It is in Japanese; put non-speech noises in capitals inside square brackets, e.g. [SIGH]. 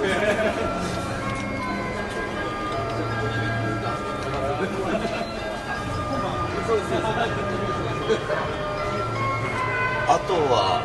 [LAUGHS] あとは